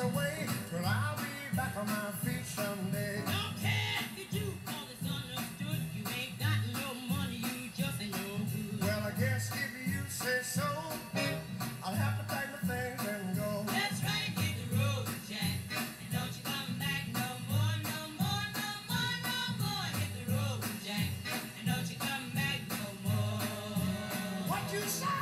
away. Well, I'll be back on my feet someday. you say?